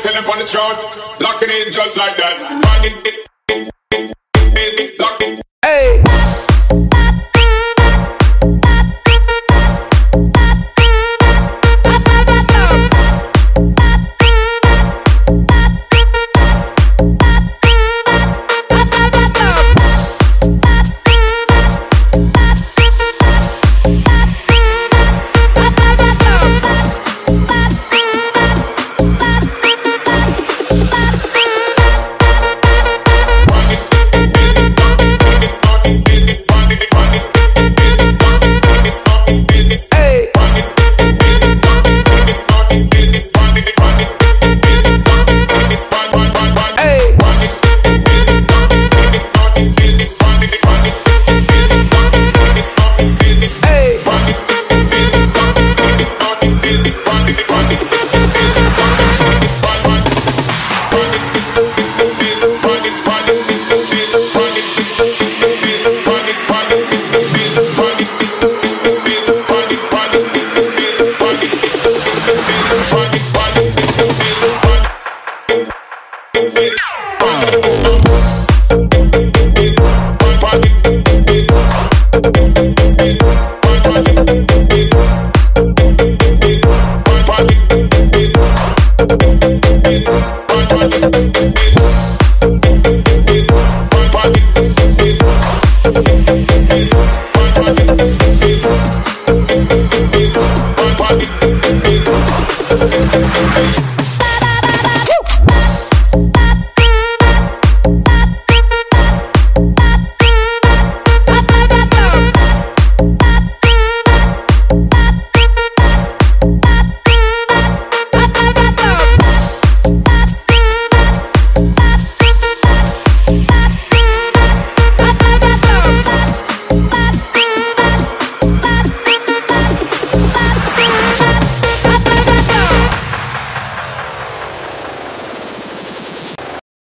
tell him on the chart. Lock it in just like that. Lock it, lock it. Hey.